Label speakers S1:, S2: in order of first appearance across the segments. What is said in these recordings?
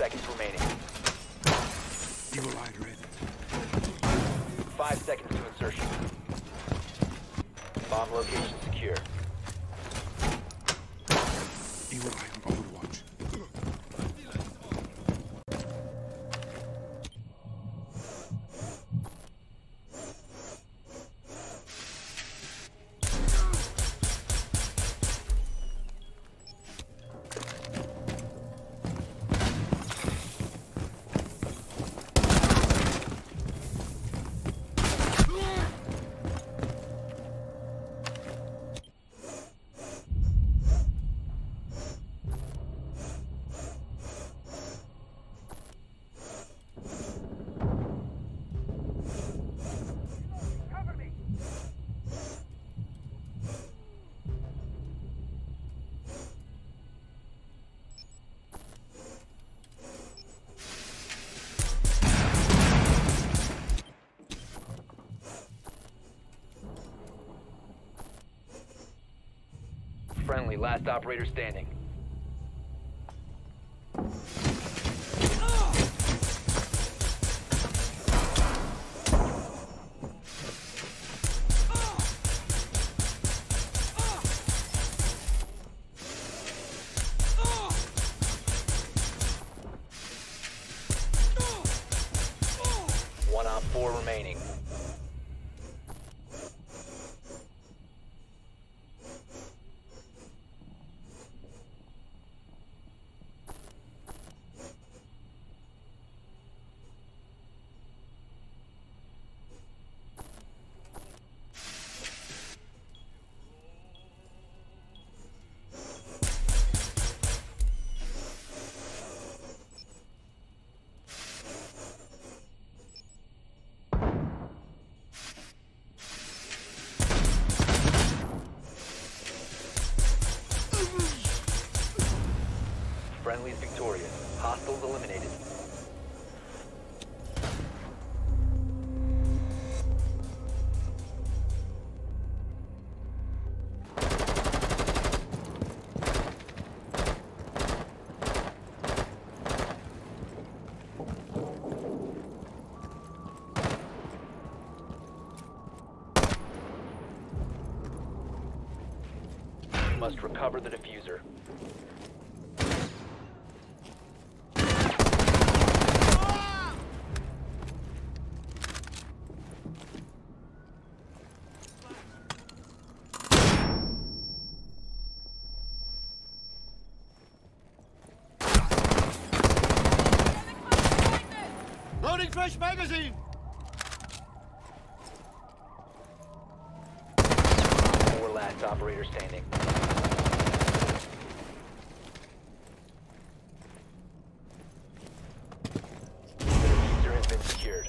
S1: seconds remaining.
S2: Evil eye red.
S1: Five seconds to insertion. Bomb location secure. Friendly, last operator standing. One on four remaining. Friendly's victorious. Hostiles eliminated. Must recover the defuser.
S3: Loading fresh magazine!
S1: Four last operator standing. The defuser has been secured.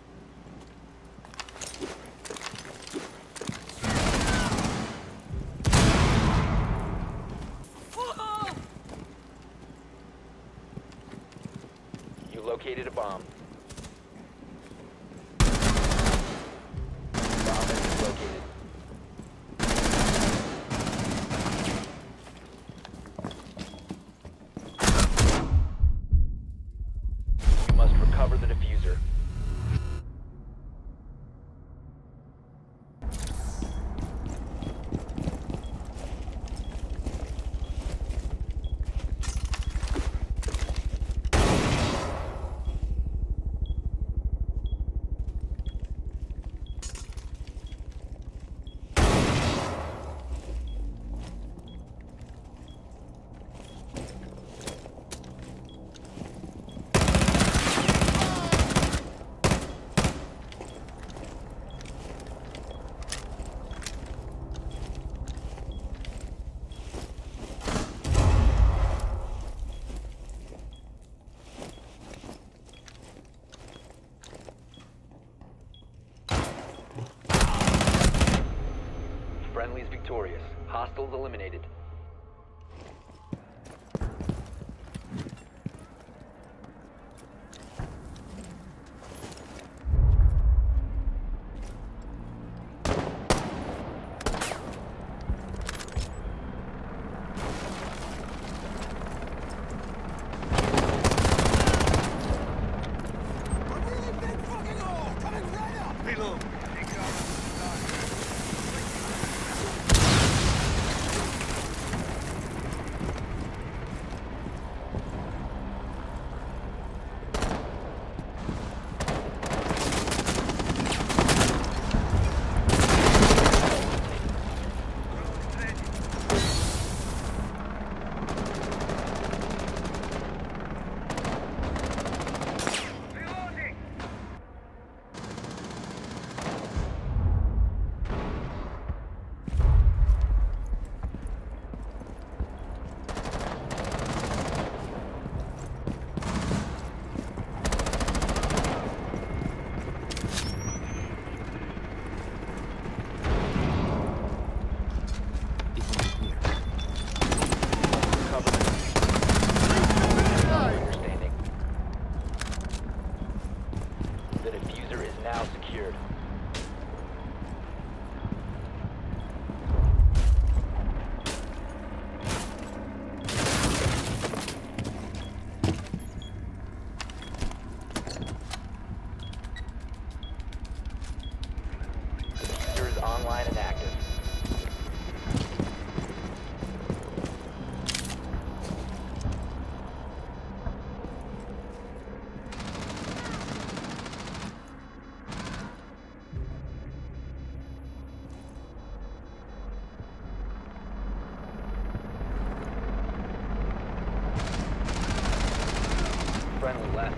S1: located a bomb has been located. You must recover the defuser. Victorious. Hostiles eliminated.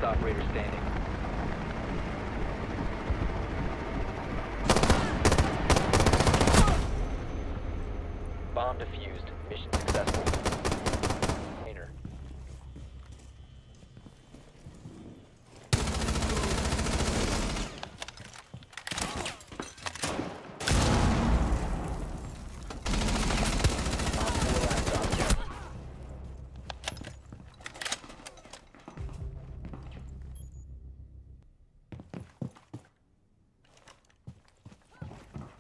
S1: Operator standing. Bomb defused. Mission successful. Container. Op four last operator.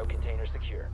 S1: Bio container secure.